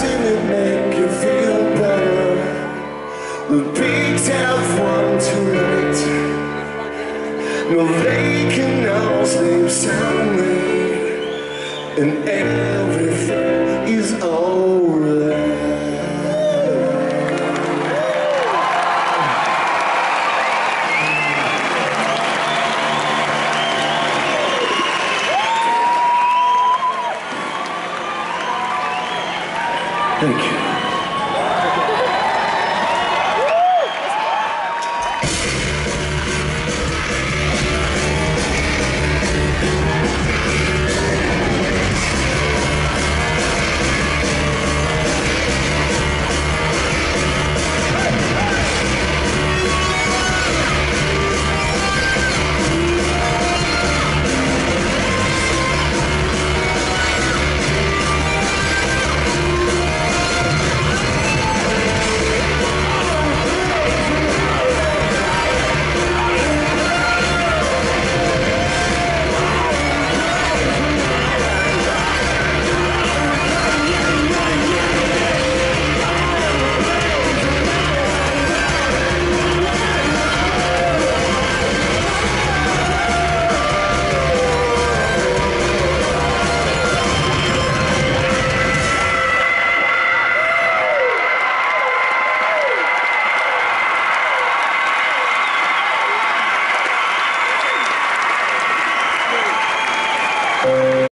Doesn't it make you feel better? The have tonight No, they can now sleep soundly And everything is over think?